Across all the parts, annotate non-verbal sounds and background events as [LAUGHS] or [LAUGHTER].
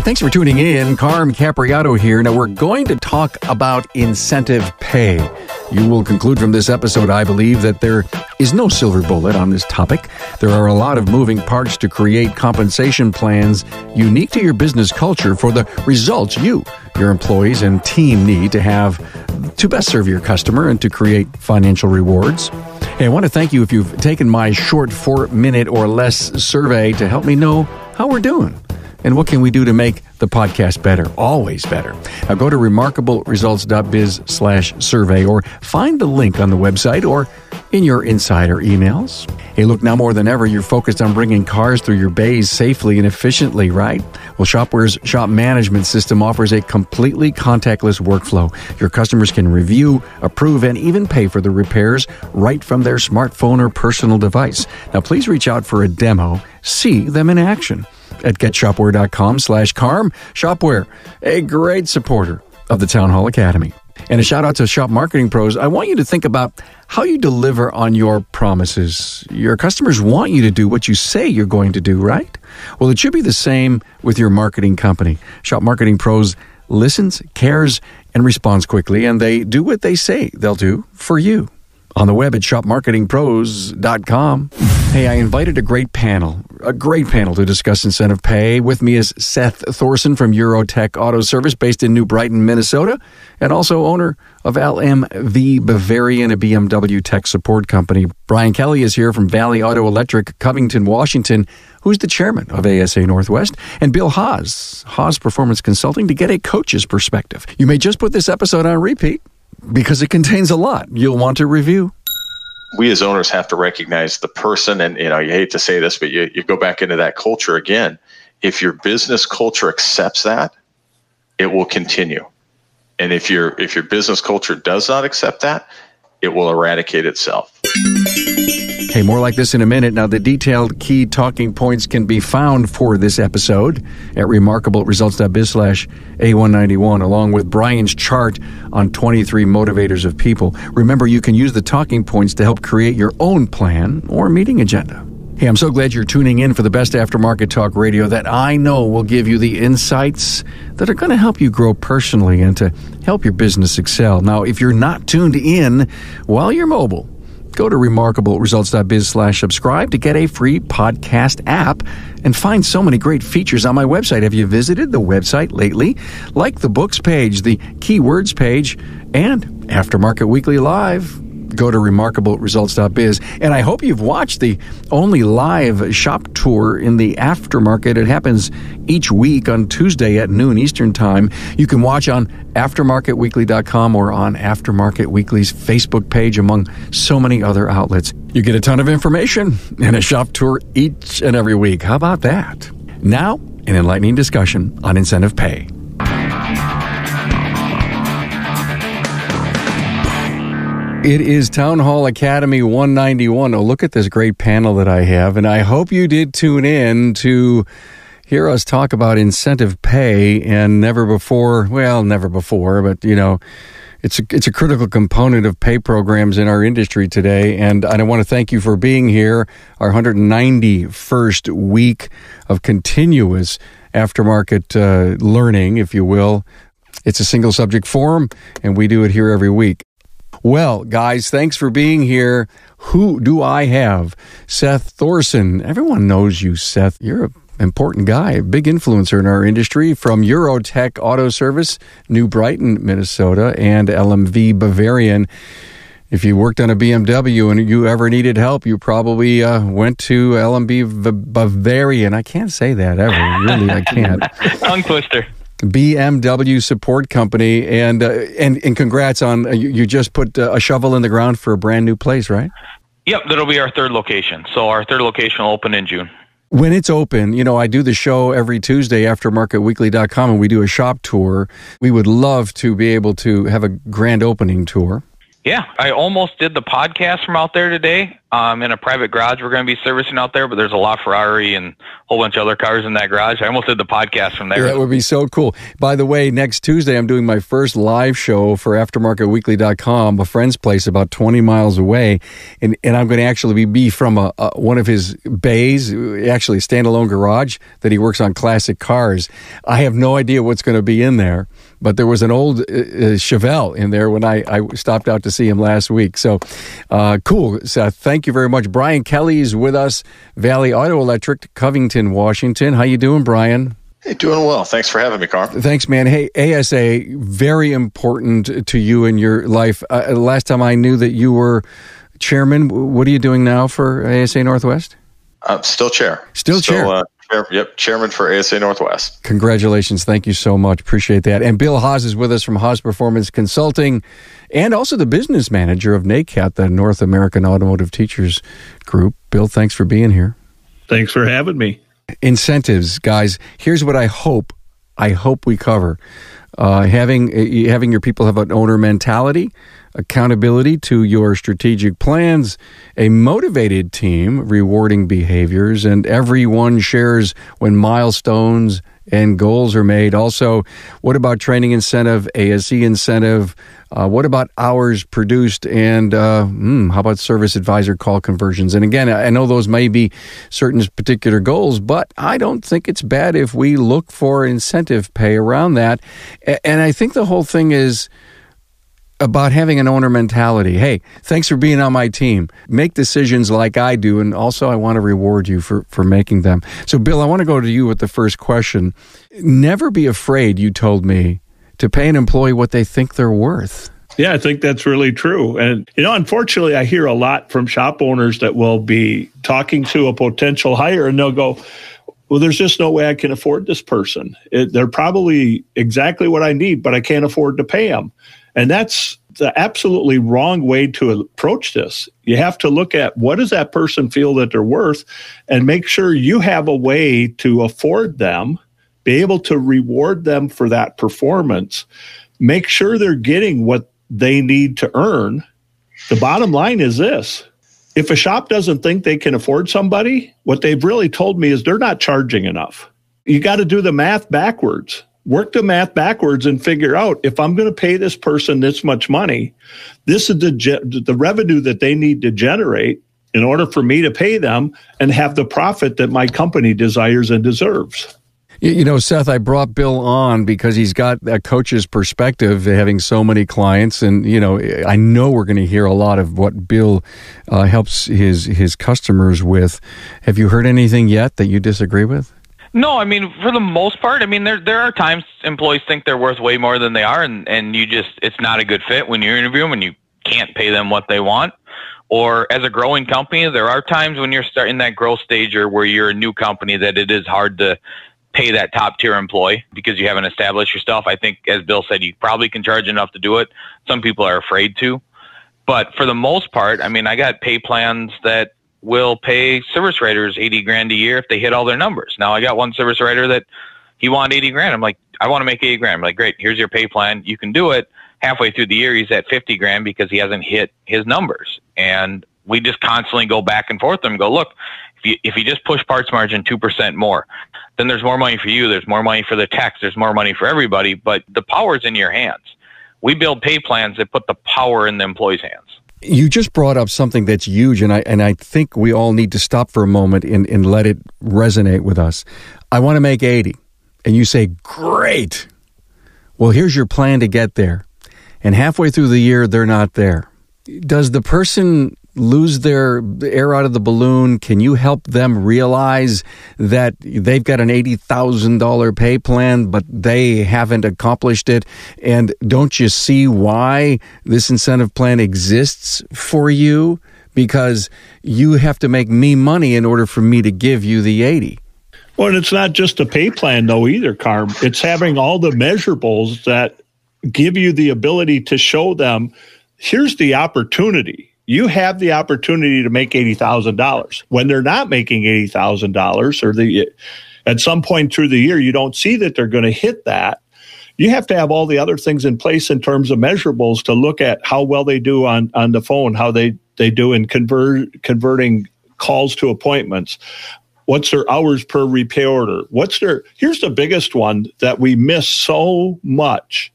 Hey, thanks for tuning in. Carm Capriotto here. Now, we're going to talk about incentive pay. You will conclude from this episode, I believe, that there is no silver bullet on this topic. There are a lot of moving parts to create compensation plans unique to your business culture for the results you, your employees, and team need to have to best serve your customer and to create financial rewards. Hey, I want to thank you if you've taken my short four minute or less survey to help me know how we're doing. And what can we do to make the podcast better? Always better. Now go to remarkableresults.biz slash survey or find the link on the website or in your insider emails. Hey, look, now more than ever, you're focused on bringing cars through your bays safely and efficiently, right? Well, Shopware's shop management system offers a completely contactless workflow. Your customers can review, approve, and even pay for the repairs right from their smartphone or personal device. Now, please reach out for a demo. See them in action at getshopware.com slash carm. Shopware, a great supporter of the Town Hall Academy. And a shout out to Shop Marketing Pros. I want you to think about how you deliver on your promises. Your customers want you to do what you say you're going to do, right? Well, it should be the same with your marketing company. Shop Marketing Pros listens, cares, and responds quickly, and they do what they say they'll do for you on the web at shopmarketingpros.com. Hey, I invited a great panel, a great panel to discuss incentive pay. With me is Seth Thorson from Eurotech Auto Service based in New Brighton, Minnesota, and also owner of LMV Bavarian, a BMW tech support company. Bryan Kelley is here from Valley Auto Electric, Covington, Washington, who's the chairman of ASA Northwest, and Bill Haas, Haas Performance Consulting, to get a coach's perspective. You may just put this episode on repeat because it contains a lot you'll want to review. We as owners have to recognize the person, and you know, you hate to say this, but you, you go back into that culture again. If your business culture accepts that, it will continue. And if your if your business culture does not accept that, it will eradicate itself. Hey, more like this in a minute. Now, the detailed key talking points can be found for this episode at remarkableresults.biz slash A191, along with Brian's chart on 23 motivators of people. Remember, you can use the talking points to help create your own plan or meeting agenda. Hey, I'm so glad you're tuning in for the best aftermarket talk radio that I know will give you the insights that are going to help you grow personally and to help your business excel. Now, if you're not tuned in while you're mobile, Go to remarkableresults.biz slash subscribe to get a free podcast app and find so many great features on my website. Have you visited the website lately? Like the books page, the keywords page, and Aftermarket Weekly Live go to remarkableresults.biz. And I hope you've watched the only live shop tour in the aftermarket. It happens each week on Tuesday at noon Eastern Time. You can watch on aftermarketweekly.com or on Aftermarket Weekly's Facebook page, among so many other outlets. You get a ton of information and a shop tour each and every week. How about that? Now, an enlightening discussion on incentive pay. It is Town Hall Academy 191. Oh, look at this great panel that I have. And I hope you did tune in to hear us talk about incentive pay and never before, well, never before, but you know, it's a, it's a critical component of pay programs in our industry today. And I want to thank you for being here, our 191st week of continuous aftermarket uh, learning, if you will. It's a single subject forum, and we do it here every week. Well, guys, thanks for being here. Who do I have? Seth Thorson. Everyone knows you, Seth. You're an important guy, big influencer in our industry from Eurotech Auto Service, New Brighton, Minnesota, and LMV Bavarian. If you worked on a BMW and you ever needed help, you probably uh, went to LMV Bavarian. I can't say that ever. Really, I can't. [LAUGHS] Tongue twister. BMW support company, and uh, and and congrats on uh, you, you, just put uh, a shovel in the ground for a brand new place, right? Yep, that'll be our third location. So our third location will open in June. When it's open, you know, I do the show every Tuesday aftermarketweekly.com and we do a shop tour. We would love to be able to have a grand opening tour. Yeah, I almost did the podcast from out there today. Um, in a private garage, we're going to be servicing out there, but there's a LaFerrari and a whole bunch of other cars in that garage. I almost did the podcast from there. That would be so cool. By the way, next Tuesday, I'm doing my first live show for AftermarketWeekly.com, a friend's place about 20 miles away, and, and I'm going to actually be from a, a, one of his bays, actually a standalone garage that he works on classic cars. I have no idea what's going to be in there but there was an old uh, uh, Chevelle in there when I, I stopped out to see him last week. So uh, cool. So thank you very much. Bryan Kelley is with us, Valley Auto Electric, Covington, Washington. How you doing, Brian? Hey, doing well. Thanks for having me, Carm. Thanks, man. Hey, ASA, very important to you in your life. Uh, last time I knew that you were chairman. What are you doing now for ASA Northwest? Uh, still chair. Still, still chair. Uh, yep, chairman for ASA Northwest. Congratulations. Thank you so much. Appreciate that. And Bill Haas is with us from Haas Performance Consulting and also the business manager of NACAT, the North American Automotive Teachers Group. Bill, thanks for being here. Thanks for having me. Incentives, guys. Here's what I hope. I hope we cover. Uh, having having your people have an owner mentality, accountability to your strategic plans, a motivated team rewarding behaviors, and everyone shares when milestones and goals are made. Also, what about training incentive, ASE incentive? Uh, what about hours produced? And uh, hmm, how about service advisor call conversions? And again, I know those may be certain particular goals, but I don't think it's bad if we look for incentive pay around that. And I think the whole thing is about having an owner mentality. Hey, thanks for being on my team. Make decisions like I do, and also I want to reward you for, for making them. So, Bill, I want to go to you with the first question. Never be afraid, you told me, to pay an employee what they think they're worth. Yeah, I think that's really true. And, you know, unfortunately, I hear a lot from shop owners that will be talking to a potential hire and they'll go, well, there's just no way I can afford this person. It, they're probably exactly what I need, but I can't afford to pay them. And that's the absolutely wrong way to approach this. You have to look at what does that person feel that they're worth and make sure you have a way to afford them, be able to reward them for that performance, make sure they're getting what they need to earn. The bottom line is this. If a shop doesn't think they can afford somebody, what they've really told me is they're not charging enough. You got to do the math backwards work the math backwards and figure out if I'm going to pay this person this much money, this is the, the revenue that they need to generate in order for me to pay them and have the profit that my company desires and deserves. You know, Seth, I brought Bill on because he's got a coach's perspective, having so many clients, and you know, I know we're going to hear a lot of what Bill uh, helps his his customers with. Have you heard anything yet that you disagree with? No, I mean for the most part, I mean there there are times employees think they're worth way more than they are, and and you just it's not a good fit when you interview them and you can't pay them what they want. Or as a growing company, there are times when you're starting that growth stage or where you're a new company that it is hard to pay that top tier employee because you haven't established yourself. I think, as Bill said, you probably can charge enough to do it. Some people are afraid to. But for the most part, I mean, I got pay plans that will pay service writers 80 grand a year if they hit all their numbers. Now I got one service writer that he wanted 80 grand. I'm like, I want to make 80 grand. I'm like, great, here's your pay plan. You can do it. Halfway through the year, he's at 50 grand because he hasn't hit his numbers. And we just constantly go back and forth and go, look, if you, if you just push parts margin 2% more, then there's more money for you. There's more money for the tax. There's more money for everybody, but the power's in your hands. We build pay plans that put the power in the employee's hands. You just brought up something that's huge, and I and I think we all need to stop for a moment and, and let it resonate with us. I want to make 80. And you say, Great. Well, here's your plan to get there. And halfway through the year, they're not there. Does the person lose their air out of the balloon? Can you help them realize that they've got an $80,000 pay plan, but they haven't accomplished it? And don't you see why this incentive plan exists for you? Because you have to make me money in order for me to give you the 80. Well, and it's not just a pay plan, though, either, Carm. It's having all the measurables that give you the ability to show them here's the opportunity you have the opportunity to make $80,000. When they're not making $80,000 or the at some point through the year you don't see that they're going to hit that, you have to have all the other things in place in terms of measurables to look at how well they do on, on the phone, how they, they do in convert, converting calls to appointments. What's their hours per repair order? What's their, here's the biggest one that we miss so much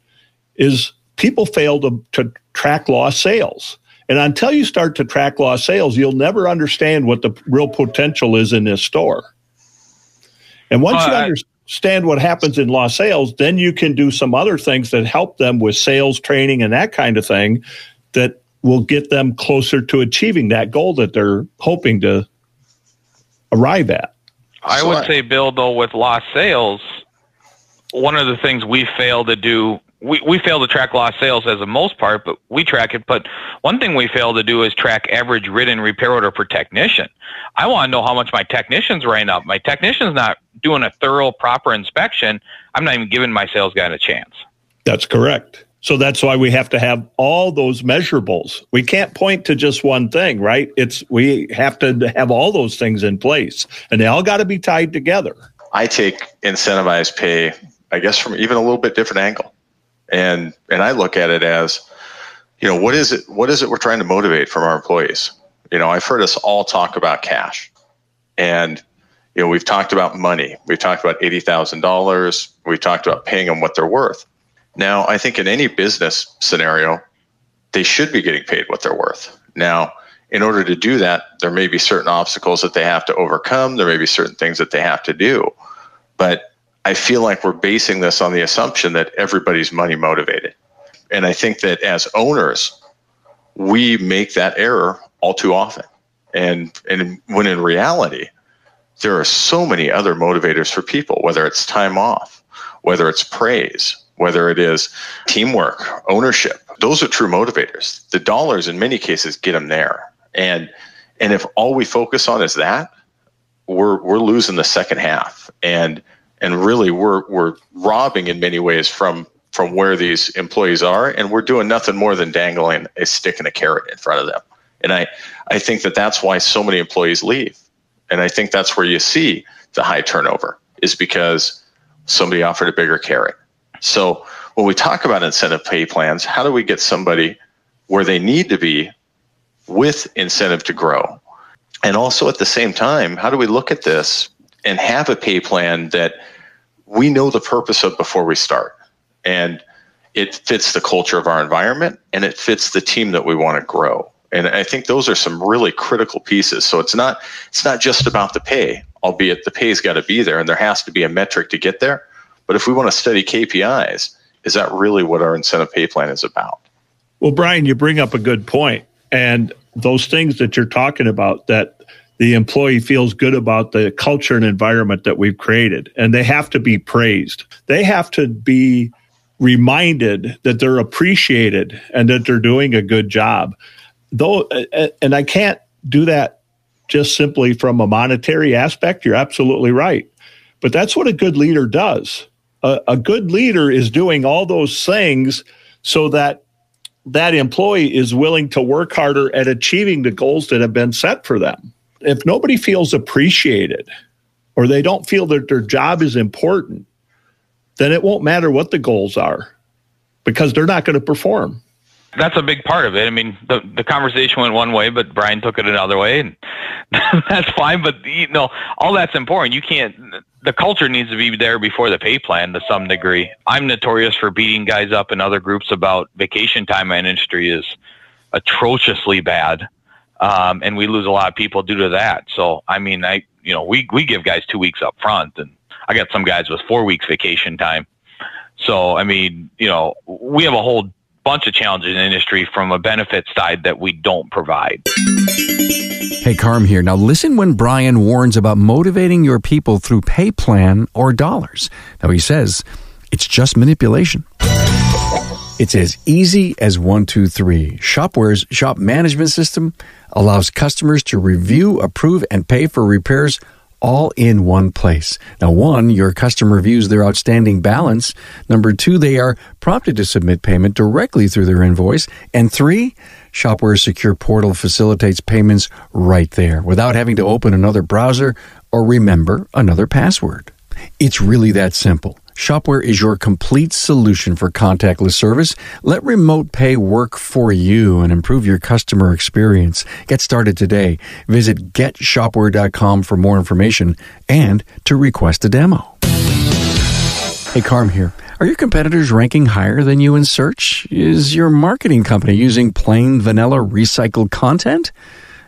is people fail to, to track lost sales. And until you start to track lost sales, you'll never understand what the real potential is in this store. And once you understand what happens in lost sales, then you can do some other things that help them with sales training and that kind of thing that will get them closer to achieving that goal that they're hoping to arrive at. I would say, Bill, though, with lost sales, one of the things we fail to do we, we fail to track lost sales as a most part, but we track it. But one thing we fail to do is track average written repair order per technician. I want to know how much my technician's writing up. My technician's not doing a thorough, proper inspection. I'm not even giving my sales guy a chance. That's correct. So that's why we have to have all those measurables. We can't point to just one thing, right? It's we have to have all those things in place, and they all got to be tied together. I take incentivized pay, I guess, from even a little bit different angle and and I look at it as, you know, what is it? What is it we're trying to motivate from our employees? You know, I've heard us all talk about cash, and you know, we've talked about money. We've talked about eighty thousand dollars. We've talked about paying them what they're worth. Now, I think in any business scenario, they should be getting paid what they're worth. Now, in order to do that, there may be certain obstacles that they have to overcome. There may be certain things that they have to do, but I feel like we're basing this on the assumption that everybody's money motivated. And I think that as owners, we make that error all too often. And, and when in reality, there are so many other motivators for people, whether it's time off, whether it's praise, whether it is teamwork, ownership. Those are true motivators. The dollars, in many cases, get them there. And, and if all we focus on is that, we're, we're losing the second half. And and really we're we're robbing in many ways from from where these employees are and we're doing nothing more than dangling a stick and a carrot in front of them. And i i think that that's why so many employees leave. And i think that's where you see the high turnover is because somebody offered a bigger carrot. So when we talk about incentive pay plans how do we get somebody where they need to be with incentive to grow? And also at the same time how do we look at this and have a pay plan that we know the purpose of before we start. And it fits the culture of our environment and it fits the team that we want to grow. And I think those are some really critical pieces. So it's not it's not just about the pay, albeit the pay's got to be there and there has to be a metric to get there. But if we want to study KPIs, is that really what our incentive pay plan is about? Well, Brian, you bring up a good point. And those things that you're talking about that the employee feels good about the culture and environment that we've created. And they have to be praised. They have to be reminded that they're appreciated and that they're doing a good job. Though, and I can't do that just simply from a monetary aspect. You're absolutely right. But that's what a good leader does. A, a good leader is doing all those things so that that employee is willing to work harder at achieving the goals that have been set for them if nobody feels appreciated or they don't feel that their job is important, then it won't matter what the goals are because they're not going to perform. That's a big part of it. I mean, the the conversation went one way, but Brian took it another way, and [LAUGHS] that's fine. But you know, all that's important. You can't. The culture needs to be there before the pay plan to some degree. I'm notorious for beating guys up in other groups about vacation time My industry is atrociously bad um, and we lose a lot of people due to that. So, I mean, I you know we we give guys two weeks up front, and I got some guys with four weeks vacation time. So, I mean, you know, we have a whole bunch of challenges in the industry from a benefit side that we don't provide. Hey, Carm here. Now, listen when Brian warns about motivating your people through pay plan or dollars. Now, he says it's just manipulation. It's as easy as one, two, three. Shopware's shop management system allows customers to review, approve, and pay for repairs all in one place. Now, one, your customer views their outstanding balance. Number two, they are prompted to submit payment directly through their invoice. And three, Shopware's secure portal facilitates payments right there without having to open another browser or remember another password. It's really that simple. Shopware is your complete solution for contactless service. Let remote pay work for you and improve your customer experience. Get started today. Visit getshopware.com for more information and to request a demo. Hey, Carm here. Are your competitors ranking higher than you in search? Is your marketing company using plain vanilla recycled content?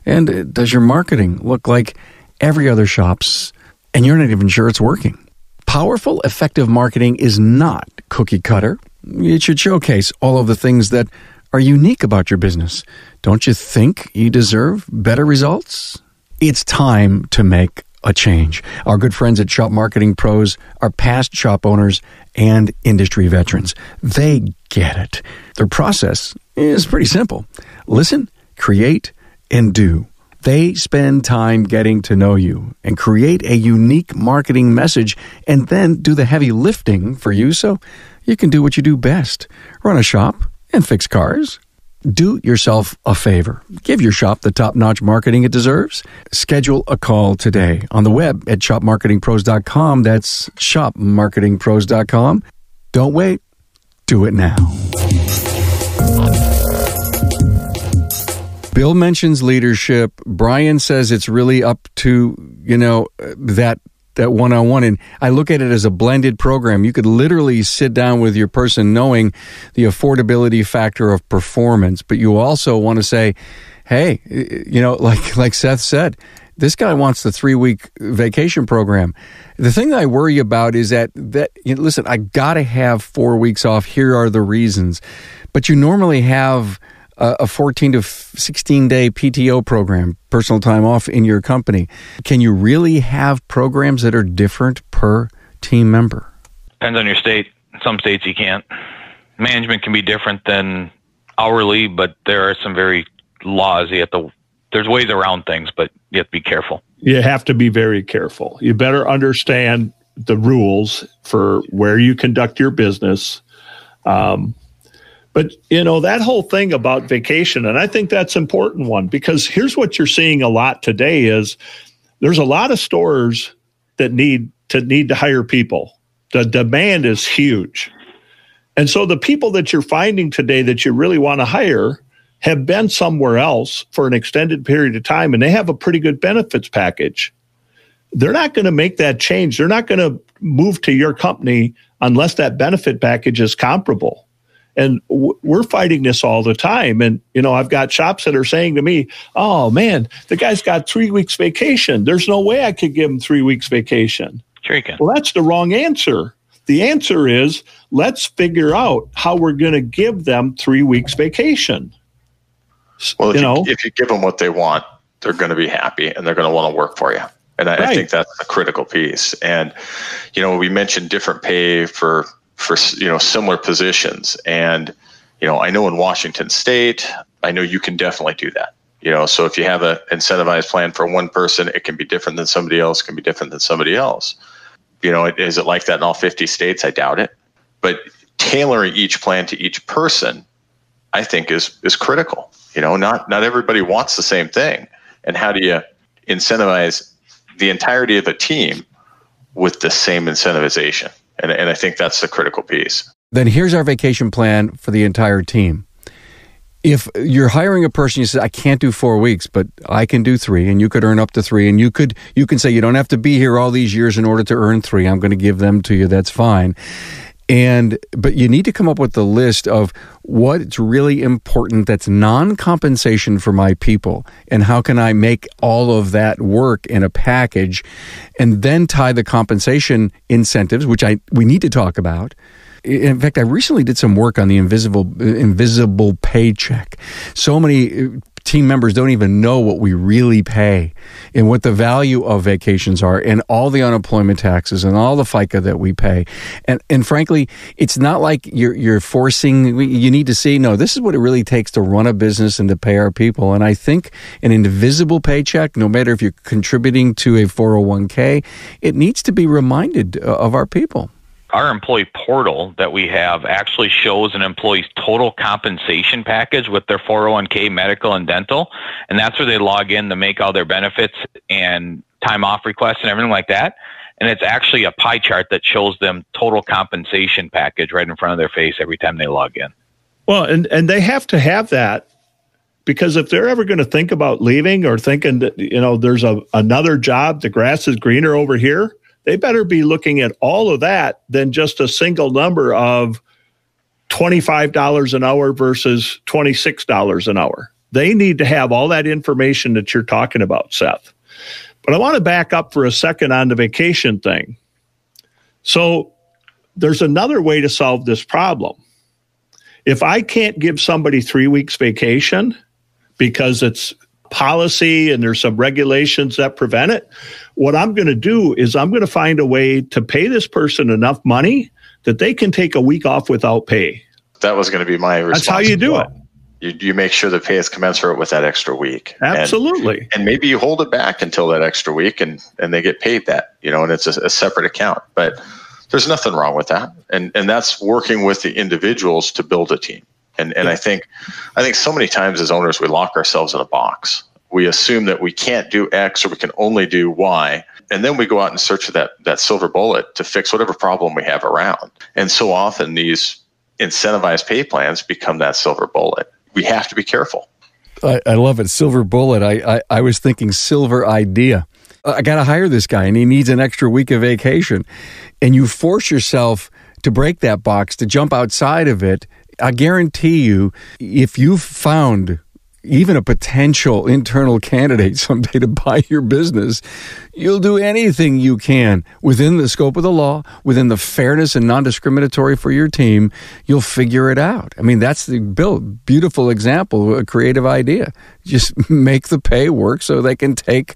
And uh, does your marketing look like every other shop's and you're not even sure it's working? Powerful, effective marketing is not cookie cutter. It should showcase all of the things that are unique about your business. Don't you think you deserve better results? It's time to make a change. Our good friends at Shop Marketing Pros are past shop owners and industry veterans. They get it. Their process is pretty simple listen, create, and do. They spend time getting to know you and create a unique marketing message and then do the heavy lifting for you so you can do what you do best run a shop and fix cars. Do yourself a favor. Give your shop the top notch marketing it deserves. Schedule a call today on the web at shopmarketingpros.com. That's shopmarketingpros.com. Don't wait. Do it now. Bill mentions leadership. Brian says it's really up to, you know, that that one on one. And I look at it as a blended program. You could literally sit down with your person knowing the affordability factor of performance, but you also want to say, hey, you know, [LAUGHS] like like Seth said, this guy wants the three week vacation program. The thing that I worry about is that that you know, listen, I got to have four weeks off. Here are the reasons, but you normally have a 14 to 16 day PTO program, personal time off in your company. Can you really have programs that are different per team member? Depends on your state. Some states you can't. Management can be different than hourly, but there are some very laws you have to. There's ways around things, but you have to be careful. You have to be very careful. You better understand the rules for where you conduct your business. Um, but you know that whole thing about vacation, and I think that's important one because here's what you're seeing a lot today is there's a lot of stores that need to need to hire people. The demand is huge. And so the people that you're finding today that you really want to hire have been somewhere else for an extended period of time and they have a pretty good benefits package. They're not going to make that change. They're not going to move to your company unless that benefit package is comparable. And w- we're fighting this all the time. And, you know, I've got shops that are saying to me, oh man, the guy's got three weeks vacation. There's no way I could give him three weeks vacation. Sure you can. Well, that's the wrong answer. The answer is let's figure out how we're going to give them three weeks vacation. Well, if you, know, if you give them what they want, they're going to be happy and they're going to want to work for you. And I, right. I think that's a critical piece. And, you know, we mentioned different pay for for you know similar positions. And you know, I know in Washington State, I know you can definitely do that. You know, so if you have an incentivized plan for one person, it can be different than somebody else. Can be different than somebody else. You know, is it like that in all 50 states? I doubt it. But tailoring each plan to each person, I think is is critical. You know, not not everybody wants the same thing. And how do you incentivize the entirety of a team with the same incentivization? And, and I think that's the critical piece. Then here's our vacation plan for the entire team. If you're hiring a person, you say, I can't do four weeks, but I can do three, and you could earn up to three, and you could you can say you don't have to be here all these years in order to earn three. I'm going to give them to you. That's fine. And but you need to come up with the list of what's really important that's non-compensation for my people and how can I make all of that work in a package and then tie the compensation incentives which I we need to talk about in fact, I recently did some work on the invisible invisible paycheck. So many uh, team members don't even know what we really pay and what the value of vacations are and all the unemployment taxes and all the FICA that we pay. And, and frankly, it's not like you're, you're forcing, you need to see, no, this is what it really takes to run a business and to pay our people. And I think an invisible paycheck, no matter if you're contributing to a 401k, it needs to be reminded of our people our employee portal that we have actually shows an employee's total compensation package with their 401k, medical, and dental. And that's where they log in to make all their benefits and time off requests and everything like that. and it's actually a pie chart that shows them total compensation package right in front of their face every time they log in. Well, and and they have to have that because if they're ever going to think about leaving or thinking that you know there's a another job, the grass is greener over here, they better be looking at all of that than just a single number of $25 an hour versus $26 an hour. They need to have all that information that you're talking about, Seth. But I want to back up for a second on the vacation thing. So there's another way to solve this problem. If I can't give somebody three weeks vacation because it's policy and there's some regulations that prevent it, what I'm going to do is I'm going to find a way to pay this person enough money that they can take a week off without pay. That was going to be my response. That's how you do it. You, you make sure the pay is commensurate with that extra week. Absolutely. And, and, maybe you hold it back until that extra week and, and they get paid that, you know, and it's a, a separate account. But there's nothing wrong with that. And, and that's working with the individuals to build a team. And, and I think, I think so many times as owners, we lock ourselves in a box. We assume that we can't do X or we can only do Y. And then we go out in search of that, that silver bullet to fix whatever problem we have around. And so often these incentivized pay plans become that silver bullet we have to be careful. I, I love it. Silver bullet. I, I, I was thinking silver idea. I got to hire this guy and he needs an extra week of vacation. And you force yourself to break that box, to jump outside of it. I guarantee you, if you've found even a potential internal candidate [LAUGHS] someday to buy your business, you'll do anything you can within the scope of the law, within the fairness and non discriminatory for your team. You'll figure it out. I mean, that's the Bill, beautiful example, a creative idea. Just [LAUGHS] make the pay work so they can take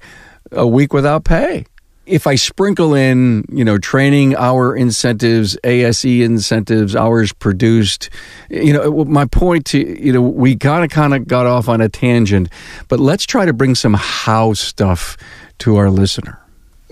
a week without pay if I sprinkle in, you know, training hour incentives, ASE incentives, hours produced, you know, my point to, you know, we kind of kind of got off on a tangent, but let's try to bring some how stuff to our listener.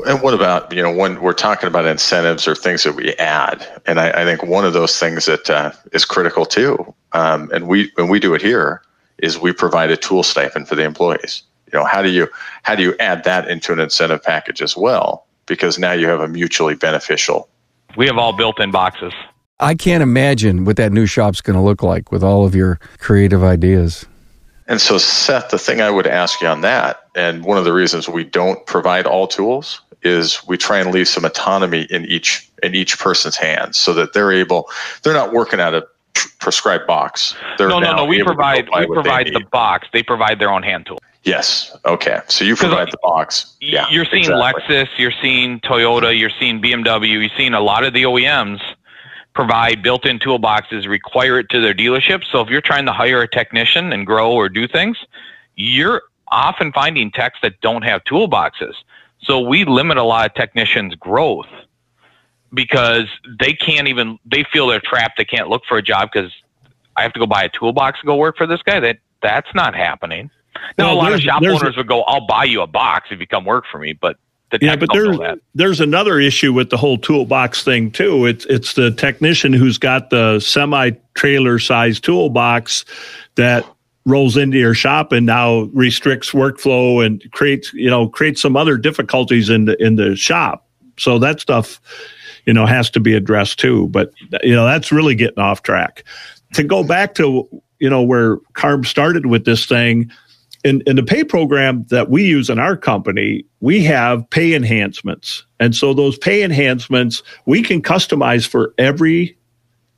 And what about, you know, when we're talking about incentives or things that we add? And I, I think one of those things that uh, is critical too, um, and we, when we do it here, is we provide a tool stipend for the employees you know how do you how do you add that into an incentive package as well because now you have a mutually beneficial we have all built-in boxes i can't imagine what that new shop's going to look like with all of your creative ideas and so seth the thing i would ask you on that and one of the reasons we don't provide all tools is we try and leave some autonomy in each in each person's hands so that they're able they're not working out a prescribed box. They're no, no, no. We provide we provide the box. They provide their own hand tool. Yes. Okay. So you provide the box. Yeah. You're seeing exactly. Lexus, you're seeing Toyota, you're seeing BMW, you're seeing a lot of the OEMs provide built-in toolboxes, require it to their dealerships. So if you're trying to hire a technician and grow or do things, you're often finding techs that don't have toolboxes. So we limit a lot of technicians' growth because they can't even they feel they're trapped. They can't look for a job because I have to go buy a toolbox to go work for this guy. That that's not happening. Now, well, a lot of shop owners would go, "I'll buy you a box if you come work for me," but the yeah, but there's there's another issue with the whole toolbox thing too. It's it's the technician who's got the semi trailer size toolbox that rolls into your shop and now restricts workflow and creates you know creates some other difficulties in the in the shop. So that stuff you know has to be addressed too. But you know that's really getting off track. To go back to you know where Carm started with this thing in, in the pay program that we use in our company, we have pay enhancements. And so those pay enhancements we can customize for every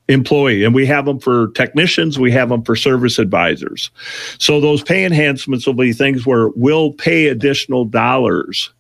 employee and we have them for technicians we have them for service advisors so those pay enhancements will be things where we'll pay additional dollars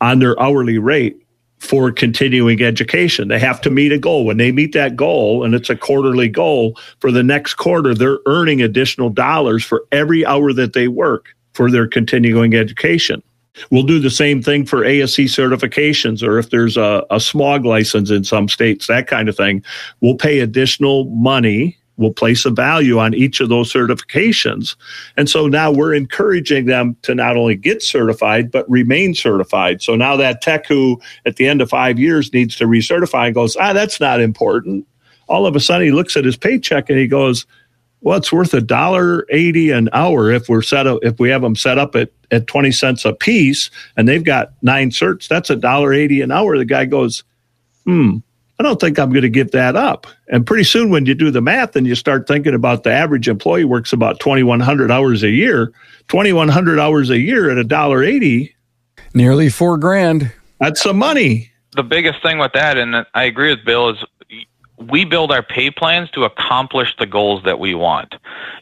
on their hourly rate for continuing education. They have to meet a goal. When they meet that goal, and it's a quarterly goal, for the next quarter, they're earning additional dollars for every hour that they work for their continuing education. We'll do the same thing for ASE certifications, or if there's a, a smog license in some states, that kind of thing. We'll pay additional money will place a value on each of those certifications. And so now we're encouraging them to not only get certified, but remain certified. So now that tech who at the end of five years needs to recertify and goes, ah, that's not important. All of a sudden he looks at his paycheck and he goes, well, it's worth a dollar eighty an hour if we're set up if we have them set up at, at twenty cents a piece and they've got nine certs, that's a dollar eighty an hour. The guy goes, hmm, I don't think I'm going to give that up. And pretty soon, when you do the math and you start thinking about the average employee works about 2,100 hours a year, 2,100 hours a year at a dollar eighty, nearly four grand. That's some money. The biggest thing with that, and I agree with Bill, is we build our pay plans to accomplish the goals that we want.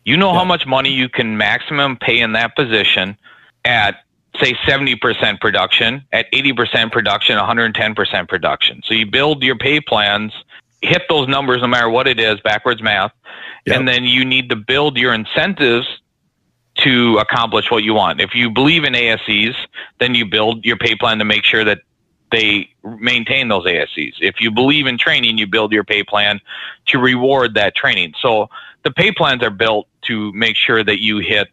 You know yeah. how much money you can maximum pay in that position at say 70% production, at 80% production, 110% production. So you build your pay plans, hit those numbers no matter what it is, backwards math, yep. and then you need to build your incentives to accomplish what you want. If you believe in ASEs, then you build your pay plan to make sure that they maintain those ASEs. If you believe in training, you build your pay plan to reward that training. So the pay plans are built to make sure that you hit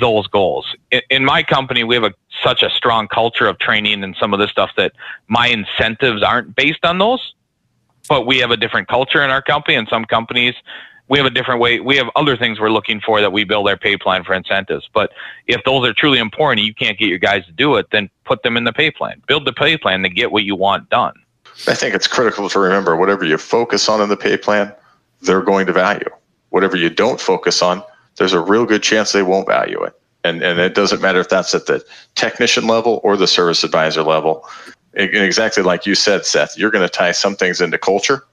those goals. In, in my company, we have a, such a strong culture of training and some of this stuff that my incentives aren't based on those. But we have a different culture in our company, and some companies we have a different way. We have other things we're looking for that we build our pay plan for incentives. But if those are truly important, you can't get your guys to do it, then put them in the pay plan. Build the pay plan to get what you want done. I think it's critical to remember whatever you focus on in the pay plan, they're going to value. Whatever you don't focus on, there's a real good chance they won't value it. And, and it doesn't matter if that's at the technician level or the service advisor level. And exactly like you said, Seth, you're going to tie some things into culture,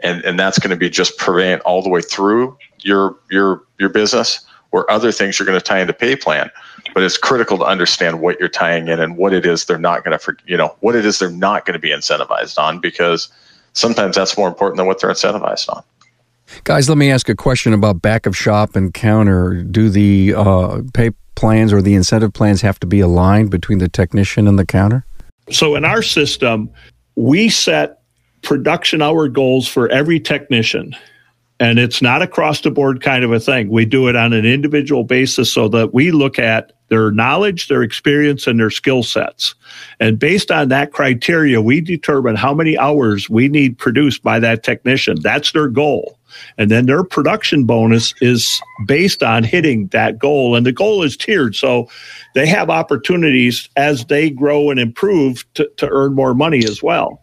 and, and that's going to be just prevalent all the way through your your your business, or other things you're going to tie into pay plan. But it's critical to understand what you're tying in and what it is they're not going to, you know, what it is they're not going to be incentivized on, because sometimes that's more important than what they're incentivized on. Guys, let me ask a question about back of shop and counter. Do the uh, pay plans or the incentive plans have to be aligned between the technician and the counter? So, in our system, we set production hour goals for every technician. And it's not across the board kind of a thing. We do it on an individual basis so that we look at their knowledge, their experience, and their skill sets. And based on that criteria, we determine how many hours we need produced by that technician. That's their goal. And then their production bonus is based on hitting that goal. And the goal is tiered. So they have opportunities as they grow and improve to, to earn more money as well.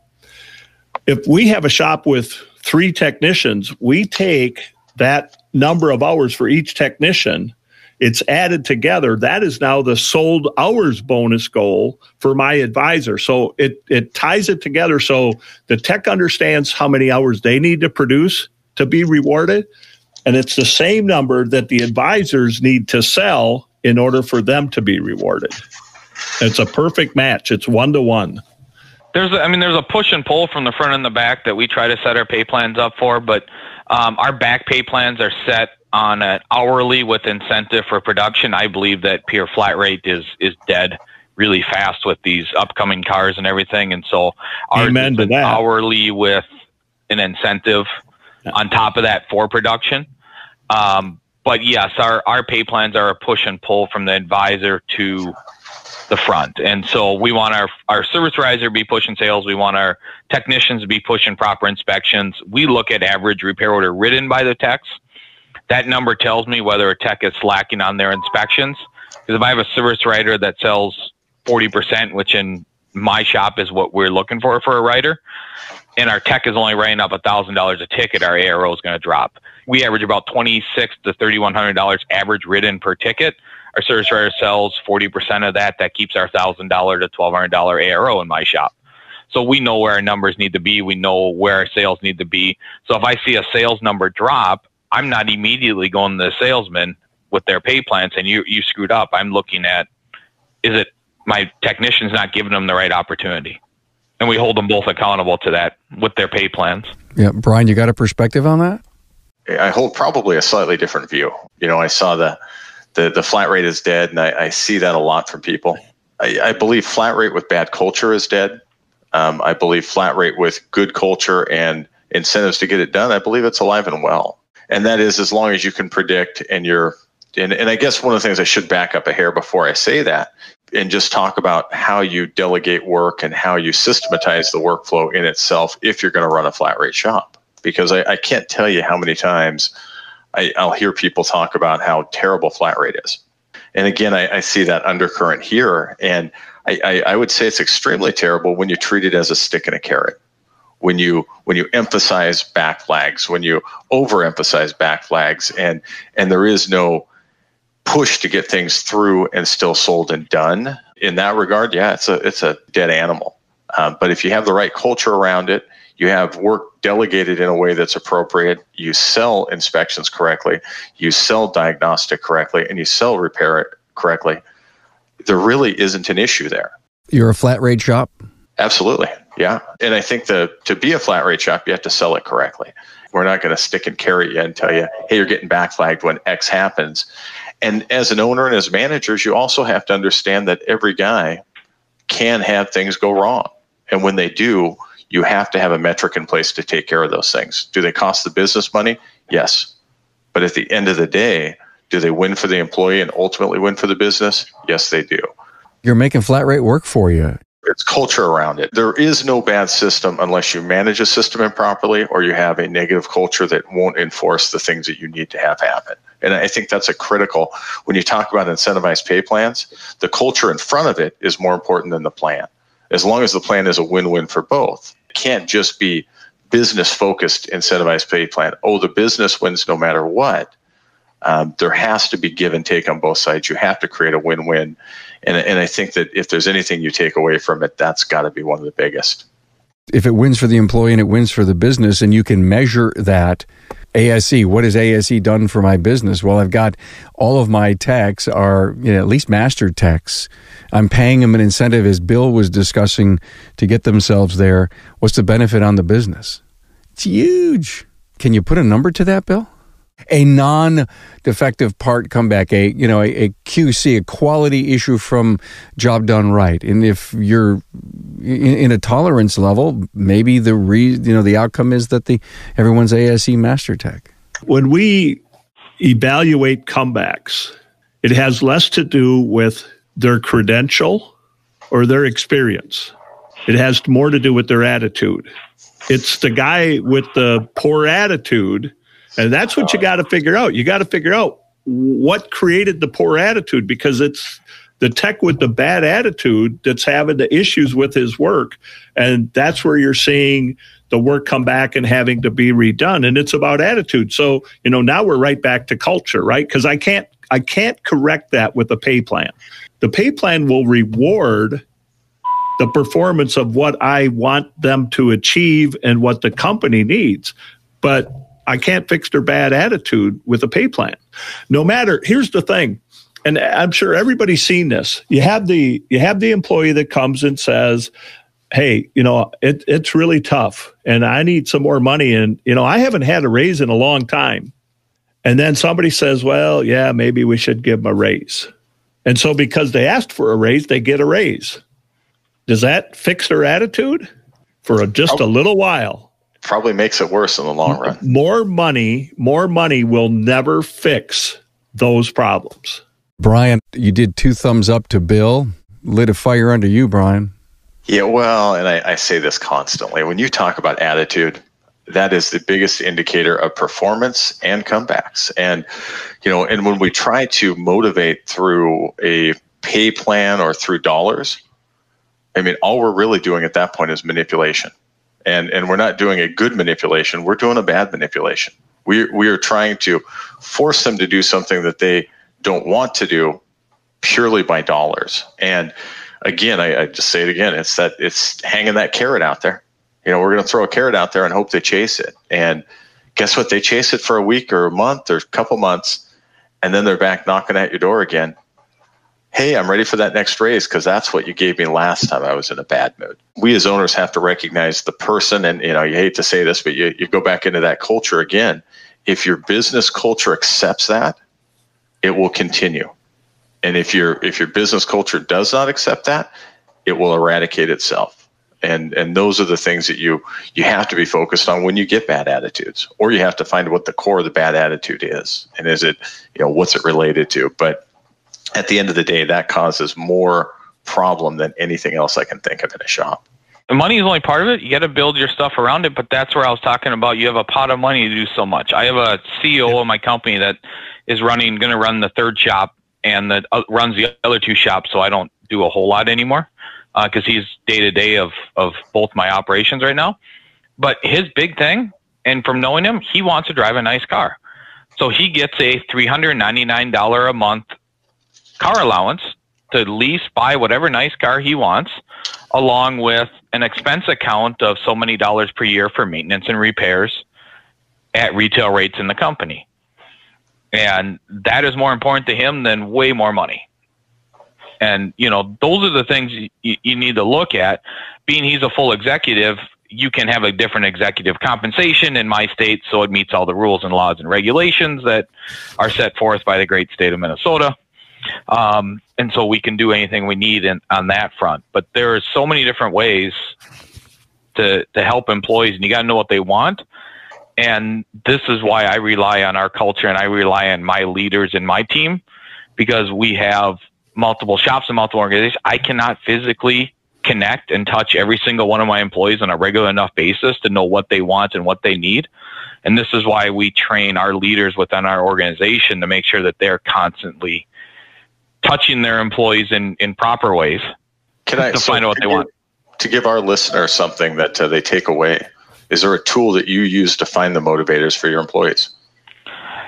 If we have a shop with three technicians, we take that number of hours for each technician it's added together. That is now the sold hours bonus goal for my advisor. So it, it ties it together so the tech understands how many hours they need to produce to be rewarded. And it's the same number that the advisors need to sell in order for them to be rewarded. It's a perfect match. It's one to one. There's, a, I mean, there's a push and pull from the front and the back that we try to set our pay plans up for, but um, our back pay plans are set on an hourly with incentive for production. I believe that pure flat rate is is dead really fast with these upcoming cars and everything, and so our hourly with an incentive on top of that for production. Um, but yes, our, our pay plans are a push and pull from the advisor to the front. And so we want our, our service writer to be pushing sales. We want our technicians to be pushing proper inspections. We look at average repair order written by the techs. That number tells me whether a tech is slacking on their inspections. Because if I have a service writer that sells 40%, which in my shop is what we're looking for for a writer, and our tech is only writing up a thousand dollars a ticket, our ARO is going to drop. We average about twenty six to thirty one hundred dollars average written per ticket. Our service writer sells forty percent of that. That keeps our thousand dollar to twelve hundred dollar ARO in my shop. So we know where our numbers need to be. We know where our sales need to be. So if I see a sales number drop, I'm not immediately going to the salesman with their pay plans and you you screwed up. I'm looking at is it my technician's not giving them the right opportunity and we hold them both accountable to that with their pay plans. Yeah, Brian, you got a perspective on that? I hold probably a slightly different view. You know, I saw the the, the flat rate is dead, and I, I see that a lot from people. I, I, believe flat rate with bad culture is dead. Um, I believe flat rate with good culture and incentives to get it done. I believe it's alive and well, and that is as long as you can predict and you're. And, and I guess one of the things I should back up a hair before I say that and just talk about how you delegate work and how you systematize the workflow in itself if you're going to run a flat rate shop. Because I, I can't tell you how many times I, will hear people talk about how terrible flat rate is. And again, I, I see that undercurrent here. And I, I, I would say it's extremely terrible when you treat it as a stick and a carrot. When you when you emphasize back flags, when you overemphasize back flags, and and there is no push to get things through and still sold and done. In that regard, yeah, it's a it's a dead animal. Um, but if you have the right culture around it, you have work delegated in a way that's appropriate, you sell inspections correctly, you sell diagnostic correctly, and you sell repair it correctly, there really isn't an issue there. You're a flat rate shop? Absolutely. Yeah. And I think that to be a flat rate shop, you have to sell it correctly. We're not going to stick and carry you and tell you, hey, you're getting backflagged when X happens. And as an owner and as managers, you also have to understand that every guy can have things go wrong. And when they do, you have to have a metric in place to take care of those things. Do they cost the business money? Yes. But at the end of the day, do they win for the employee and ultimately win for the business? Yes, they do. You're making flat rate work for you. It's culture around it. There is no bad system unless you manage a system improperly or you have a negative culture that won't enforce the things that you need to have happen. And I think that's a critical when you talk about incentivized pay plans, the culture in front of it is more important than the plan. As long as the plan is a win-win for both. It can't just be business focused incentivized pay plan. Oh, the business wins no matter what um, there has to be give and take on both sides. You have to create a win win. And, and I think that if there's anything you take away from it, that's got to be one of the biggest. If it wins for the employee and it wins for the business, and you can measure that ASE, what has ASE done for my business? Well, I've got all of my techs are you know, at least master techs. I'm paying them an incentive, as Bill was discussing, to get themselves there. What's the benefit on the business? It's huge. Can you put a number to that, Bill? A non-defective part comeback, a you know a, a, QC, a quality issue from job done right. And if you're in, in, a tolerance level, maybe the re, you know the outcome is that the everyone's ASE master tech. When we evaluate comebacks, it has less to do with their credential or their experience. It has more to do with their attitude. It's the guy with the poor attitude and that's what you got to figure out. You got to figure out what created the poor attitude because it's the tech with the bad attitude that's having the issues with his work. And that's where you're seeing the work come back and having to be redone. And it's about attitude. So, you know, now we're right back to culture, right? Because I can't I can't correct that with a pay plan. The pay plan will reward the performance of what I want them to achieve and what the company needs. But I can't fix their bad attitude with a pay plan. No matter, here's the thing, and I'm sure everybody's seen this. You have the you have the employee that comes and says, "Hey, you know, it, it's really tough, and I need some more money, and you know, I haven't had a raise in a long time." And then somebody says, "Well, yeah, maybe we should give them a raise." And so, because they asked for a raise, they get a raise. Does that fix their attitude for a, just a little while? Probably makes it worse in the long run. More money, more money will never fix those problems. Brian, you did two thumbs up to Bill. Lit a fire under you, Brian. Yeah, well, and I, I say this constantly. When you talk about attitude, that is the biggest indicator of performance and comebacks. And, you know, and when we try to motivate through a pay plan or through dollars, I mean, all we're really doing at that point is manipulation and and we're not doing a good manipulation we're doing a bad manipulation. We we are trying to force them to do something that they don't want to do purely by dollars. And again I, I just say it again it's that it's hanging that carrot out there. You know we're going to throw a carrot out there and hope they chase it. And guess what? They chase it for a week or a month or a couple months and then they're back knocking at your door again hey, I'm ready for that next raise because that's what you gave me last time I was in a bad mood. We as owners have to recognize the person, and you know, you hate to say this, but you, you go back into that culture again. If your business culture accepts that, it will continue. And if your if your business culture does not accept that, it will eradicate itself. And and those are the things that you you have to be focused on when you get bad attitudes, or you have to find what the core of the bad attitude is, and is it you know what's it related to. But at the end of the day, that causes more problem than anything else I can think of in a shop. The money is only part of it. You got to build your stuff around it. But that's where I was talking about. You have a pot of money to do so much. I have a CEO of my company that is running, going to run the third shop and that uh, runs the other two shops. So I don't do a whole lot anymore because uh, he's day to day of of both my operations right now. But his big thing, and from knowing him, he wants to drive a nice car. So he gets a three hundred ninety nine dollar a month car allowance to lease, buy whatever nice car he wants, along with an expense account of so many dollars per year for maintenance and repairs at retail rates in the company. And that is more important to him than way more money. And, you know, those are the things you, you need to look at. Being he's a full executive, you can have a different executive compensation in my state so it meets all the rules and laws and regulations that are set forth by the great state of Minnesota. Um, and so we can do anything we need in, on that front. But there are so many different ways to, to help employees, and you got to know what they want. And this is why I rely on our culture and I rely on my leaders and my team because we have multiple shops and multiple organizations. I cannot physically connect and touch every single one of my employees on a regular enough basis to know what they want and what they need. And this is why we train our leaders within our organization to make sure that they're constantly touching their employees in, in proper ways Can I, to so find out what they want. To give our listeners something that uh, they take away, is there a tool that you use to find the motivators for your employees?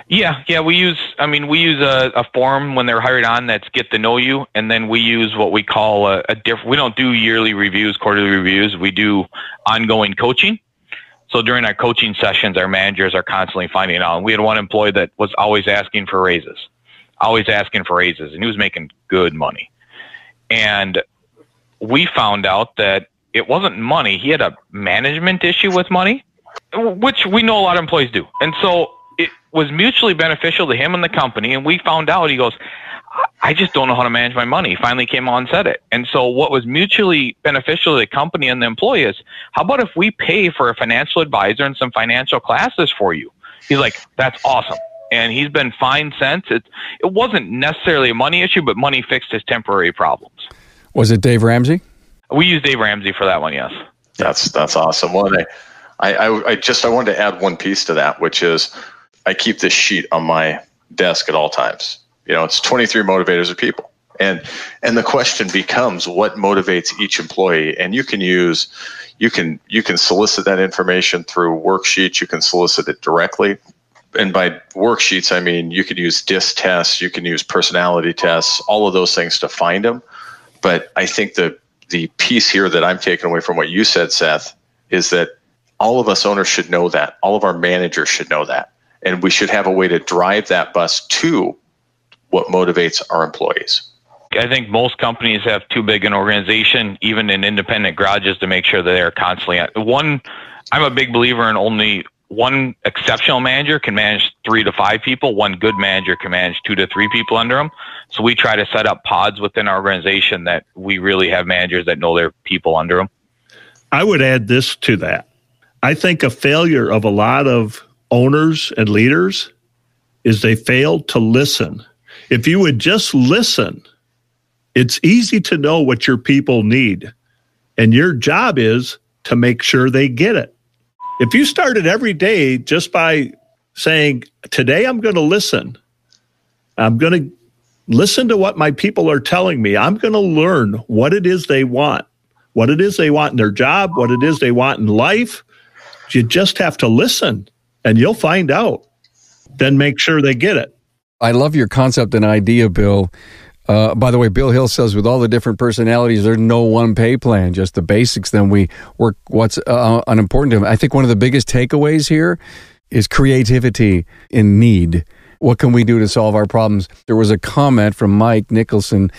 Yeah, yeah, we use. I mean, we use a, a form when they're hired on that's get to know you, and then we use what we call a, a different. We don't do yearly reviews, quarterly reviews. We do ongoing coaching. So during our coaching sessions, our managers are constantly finding out. We had one employee that was always asking for raises, always asking for raises, and he was making good money. And we found out that it wasn't money. He had a management issue with money, which we know a lot of employees do. And so it was mutually beneficial to him and the company. And we found out, he goes, I just don't know how to manage my money. Finally came on and said it. And so what was mutually beneficial to the company and the employee is, how about if we pay for a financial advisor and some financial classes for you? He's like, that's awesome. And he's been fine since. It, it wasn't necessarily a money issue, but money fixed his temporary problems. Was it Dave Ramsey? We used Dave Ramsey for that one, yes. That's that's awesome. Well, I, I, I, I just I wanted to add one piece to that, which is I keep this sheet on my desk at all times. You know, it's 23 motivators of people, and and the question becomes what motivates each employee, and you can use you can you can solicit that information through worksheets. You can solicit it directly. And by worksheets, I mean you could use DISC tests, you can use personality tests, all of those things to find them. But I think the the piece here that I'm taking away from what you said, Seth, is that all of us owners should know that. All of our managers should know that. And we should have a way to drive that bus to what motivates our employees. I think most companies have too big an organization, even in independent garages, to make sure that they're constantly at one. I'm a big believer in only one exceptional manager can manage three to five people. One good manager can manage two to three people under them. So we try to set up pods within our organization that we really have managers that know their people under them. I would add this to that. I think a failure of a lot of owners and leaders is they fail to listen. If you would just listen, it's easy to know what your people need. And your job is to make sure they get it. If you started every day just by saying, Today I'm going to listen, I'm going to listen to what my people are telling me, I'm going to learn what it is they want, what it is they want in their job, what it is they want in life. You just have to listen and you'll find out. Then make sure they get it. I love your concept and idea, Bill. Uh, by the way, Bill Hill says with all the different personalities, there's no one pay plan, just the basics. Then we work what's uh, unimportant to him. I think one of the biggest takeaways here is creativity in need. What can we do to solve our problems? There was a comment from Mike Nicholson.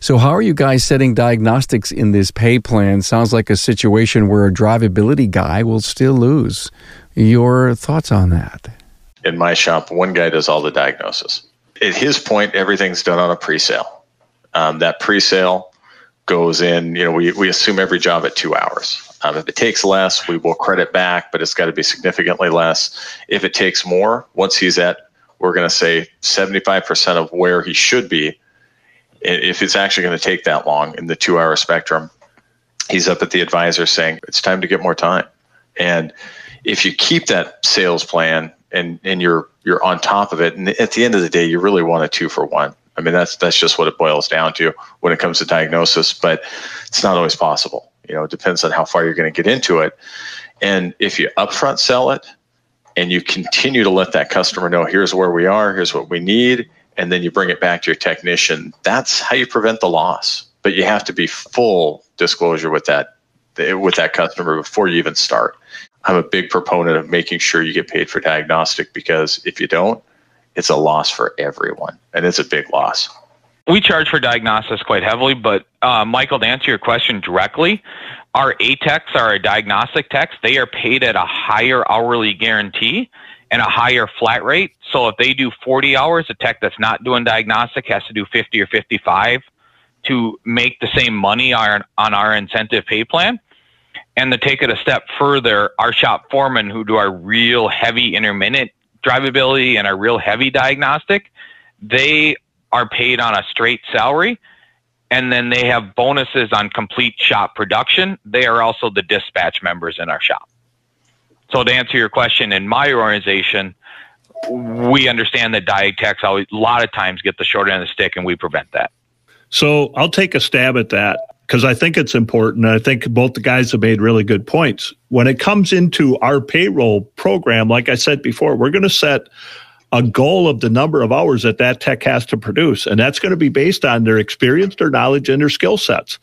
So, how are you guys setting diagnostics in this pay plan? Sounds like a situation where a drivability guy will still lose. Your thoughts on that? In my shop, one guy does all the diagnosis. At his point, everything's done on a pre-sale. Um, that pre-sale goes in. You know, we we assume every job at two hours. Um, if it takes less, we will credit back, but it's got to be significantly less. If it takes more, once he's at, we're going to say 75% of where he should be. If it's actually going to take that long in the two hour spectrum, he's up at the advisor saying, it's time to get more time. And if you keep that sales plan and, and you're you're on top of it, and at the end of the day, you really want a two for one. I mean, that's that's just what it boils down to when it comes to diagnosis, but it's not always possible. You know, it depends on how far you're going to get into it. And if you upfront sell it and you continue to let that customer know, here's where we are, here's what we need, and then you bring it back to your technician, that's how you prevent the loss. But you have to be full disclosure with that with that customer before you even start. I'm a big proponent of making sure you get paid for diagnostic because if you don't, it's a loss for everyone, and it's a big loss. We charge for diagnostics quite heavily, but uh, Michael, to answer your question directly, our ATECs, our diagnostic techs, they are paid at a higher hourly guarantee and a higher flat rate. So if they do 40 hours, a tech that's not doing diagnostic has to do 50 or 55 to make the same money on, on our incentive pay plan. And to take it a step further, our shop foremen who do our real heavy intermittent drivability and our real heavy diagnostic, they are paid on a straight salary. And then they have bonuses on complete shop production. They are also the dispatch members in our shop. So to answer your question, in my organization, we understand that diag techs always, a lot of times get the short end of the stick, and we prevent that. So I'll take a stab at that because I think it's important. I think both the guys have made really good points. When it comes into our payroll program, like I said before, we're going to set a goal of the number of hours that that tech has to produce, and that's going to be based on their experience, their knowledge, and their skill sets.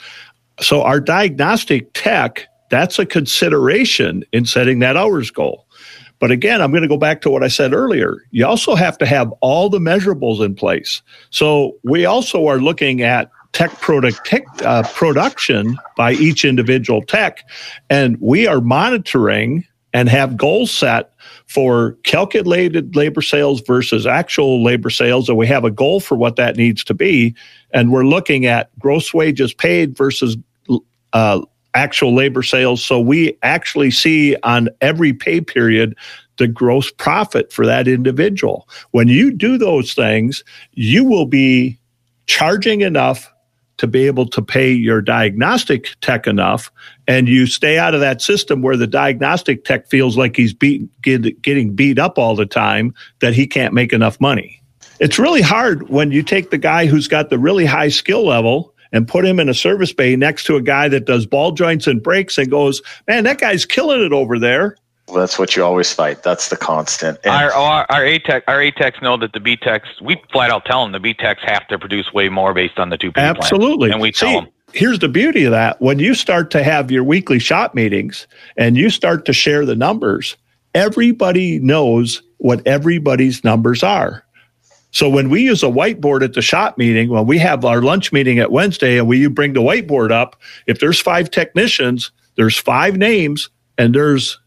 So our diagnostic tech, that's a consideration in setting that hours goal. But again, I'm going to go back to what I said earlier. You also have to have all the measurables in place. So we also are looking at tech product uh, production by each individual tech, and we are monitoring and have goals set for calculated labor sales versus actual labor sales, and we have a goal for what that needs to be, and we're looking at gross wages paid versus uh, actual labor sales. So we actually see on every pay period the gross profit for that individual. When you do those things, you will be charging enough to be able to pay your diagnostic tech enough and you stay out of that system where the diagnostic tech feels like he's beat, get, getting beat up all the time that he can't make enough money. It's really hard when you take the guy who's got the really high skill level and put him in a service bay next to a guy that does ball joints and brakes and goes, man, that guy's killing it over there. Well, that's what you always fight. That's the constant. And our our, our ATEC our ATECs know that the BTECs we flat out tell them the BTECs have to produce way more based on the two. Absolutely, and we tell See, them. Here's the beauty of that: when you start to have your weekly shop meetings and you start to share the numbers, everybody knows what everybody's numbers are. So when we use a whiteboard at the shop meeting, when we have our lunch meeting at Wednesday and we you bring the whiteboard up, if there's five technicians, there's five names and there's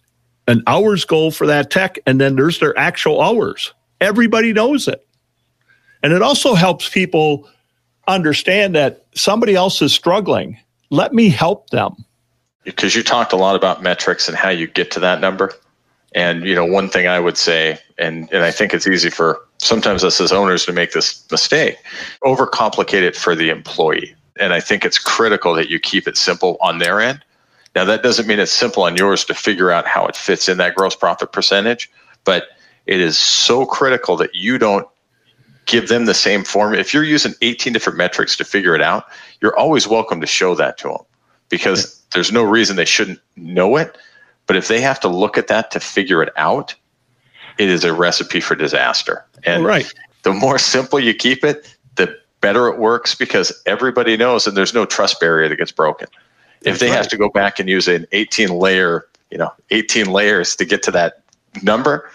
an hours goal for that tech, and then there's their actual hours. Everybody knows it. And it also helps people understand that somebody else is struggling. Let me help them. Because you talked a lot about metrics and how you get to that number. And you know, one thing I would say, and and I think it's easy for sometimes us as owners to make this mistake, overcomplicate it for the employee. And I think it's critical that you keep it simple on their end now, that doesn't mean it's simple on yours to figure out how it fits in that gross profit percentage, but it is so critical that you don't give them the same form. If you're using 18 different metrics to figure it out, you're always welcome to show that to them because there's no reason they shouldn't know it. But if they have to look at that to figure it out, it is a recipe for disaster. And right. the more simple you keep it, the better it works because everybody knows and there's no trust barrier that gets broken if they right. have to go back and use an 18 layer, you know, 18 layers to get to that number,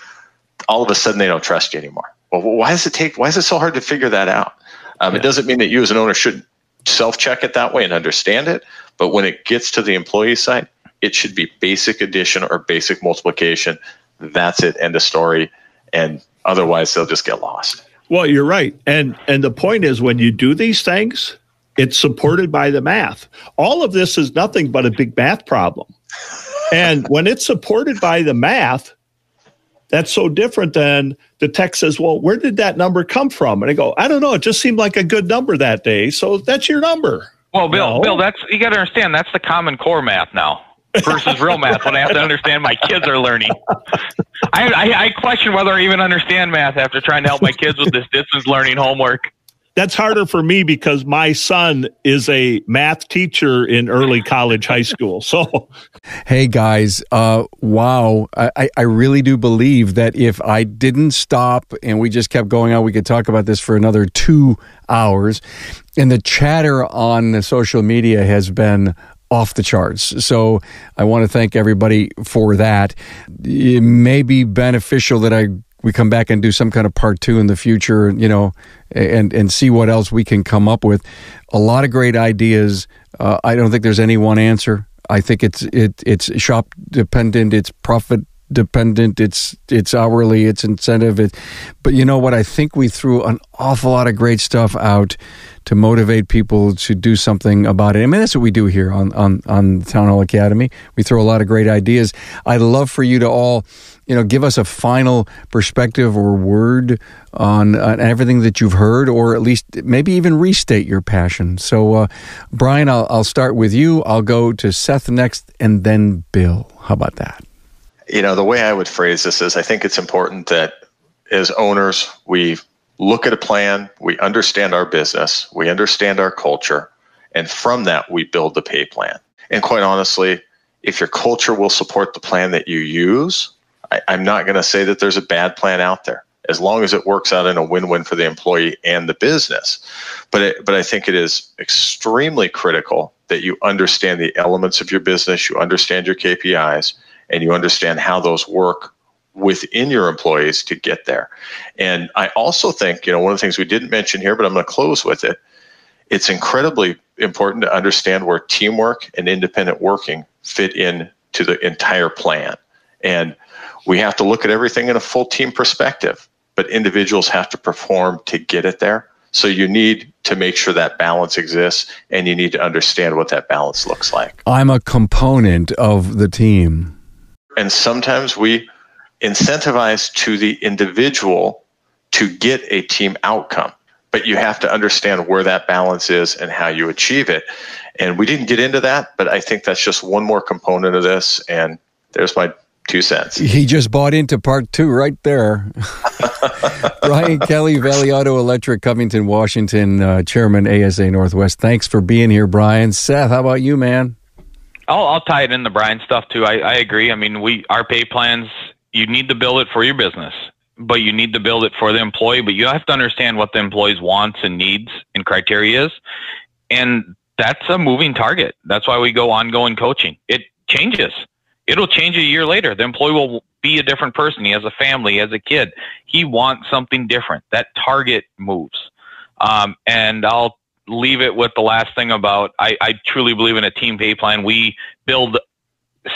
all of a sudden they don't trust you anymore. Well, why does it take? Why is it so hard to figure that out? Um, yeah. It doesn't mean that you as an owner should self-check it that way and understand it, but when it gets to the employee side, it should be basic addition or basic multiplication. That's it. End of story. And otherwise, they'll just get lost. Well, you're right. And and the point is, when you do these things, it's supported by the math. All of this is nothing but a big math problem. And when it's supported by the math, that's so different than the tech says, well, where did that number come from? And I go, I don't know. It just seemed like a good number that day. So that's your number. Well, Bill, No. Bill, that's you got to understand. That's the Common Core math now versus real math. When I have to understand my kids are learning, I, I, I question whether I even understand math after trying to help my kids with this distance learning homework. That's harder for me because my son is a math teacher in early college, high school. So Hey guys, uh, wow. I, I- really do believe that if I didn't stop and we just kept going on, we could talk about this for another two hours. And the chatter on the social media has been off the charts. So I want to thank everybody for that. It may be beneficial that I we come back and do some kind of part two in the future, you know, and and see what else we can come up with. A lot of great ideas. Uh, I don't think there's any one answer. I think it's it it's shop dependent. It's profit dependent. It's it's hourly. It's incentive. It, but you know what? I think we threw an awful lot of great stuff out to motivate people to do something about it. I mean, that's what we do here on on on Town Hall Academy. We throw a lot of great ideas. I'd love for you to all, you know, give us a final perspective or word on, on everything that you've heard, or at least maybe even restate your passion. So, uh, Brian, I'll, I'll start with you. I'll go to Seth next, and then Bill. How about that? you know the way i would phrase this is i think it's important that as owners we look at a plan we understand our business we understand our culture and from that we build the pay plan. And quite honestly if your culture will support the plan that you use I, i'm not going to say that there's a bad plan out there as long as it works out in a win-win for the employee and the business. But it, but i think it is extremely critical that you understand the elements of your business you understand your kpis and you understand how those work within your employees to get there. And I also think, you know, one of the things we didn't mention here, but I'm going to close with it. It's incredibly important to understand where teamwork and independent working fit in to the entire plan. And we have to look at everything in a full team perspective, but individuals have to perform to get it there. So you need to make sure that balance exists and you need to understand what that balance looks like. I'm a component of the team. and sometimes we incentivize to the individual to get a team outcome but you have to understand where that balance is and how you achieve it and we didn't get into that but i think that's just one more component of this and there's my two cents He just bought into part two right there. [LAUGHS] Bryan Kelley, Valley Auto Electric, Covington, Washington, uh, Chairman, ASA Northwest. Thanks for being here, Brian. Seth, how about you, man? I'll, I'll tie it in the Brian stuff too. I, I agree. I mean, we our pay plans. You need to build it for your business, but you need to build it for the employee. But you have to understand what the employee's wants and needs and criteria is, and that's a moving target. That's why we go ongoing coaching. It changes. It'll change a year later. The employee will be a different person. He has a family, he has a kid. He wants something different. That target moves. Um, and I'll leave it with the last thing about I, I truly believe in a team pay plan. We build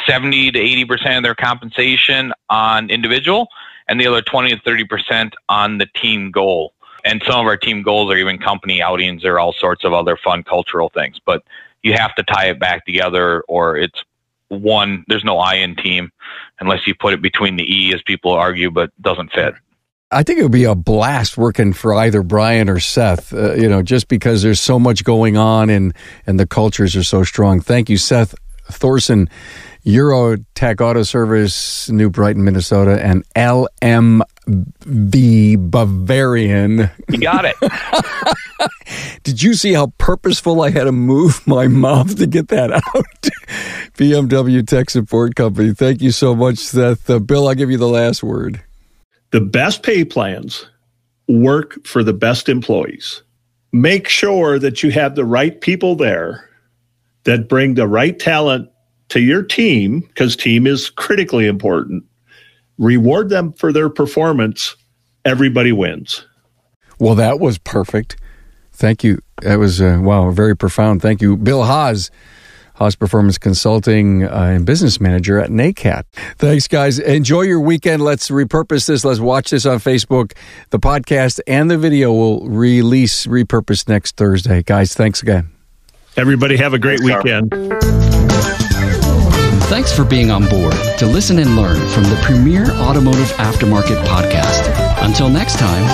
70 to 80% of their compensation on individual and the other 20 to 30% on the team goal. And some of our team goals are even company outings or all sorts of other fun cultural things. But you have to tie it back together or it's one, there's no I in team unless you put it between the E as people argue, but doesn't fit. I think it would be a blast working for either Brian or Seth, uh, you know, just because there's so much going on and, and the cultures are so strong. Thank you, Seth Thorson, Eurotech Auto Service, New Brighton, Minnesota, and LMV Bavarian. You got it. [LAUGHS] Did you see how purposeful I had to move my mouth to get that out? [LAUGHS] BMW Tech Support Company. Thank you so much, Seth. Uh, Bill, I'll give you the last word. the best pay plans work for the best employees. Make sure that you have the right people there that bring the right talent to your team because team is critically important. Reward them for their performance. Everybody wins. Well, that was perfect. Thank you. That was, uh, wow, very profound. Thank you. Bill Haas, Haas Performance Consulting uh, and Business Manager at NACAT. Thanks, guys. Enjoy your weekend. Let's repurpose this. Let's watch this on Facebook. The podcast and the video will release, repurpose next Thursday. Guys, thanks again. Everybody have a great Thanks, Carm. weekend. Thanks for being on board to listen and learn from the premier automotive aftermarket podcast. Until next time,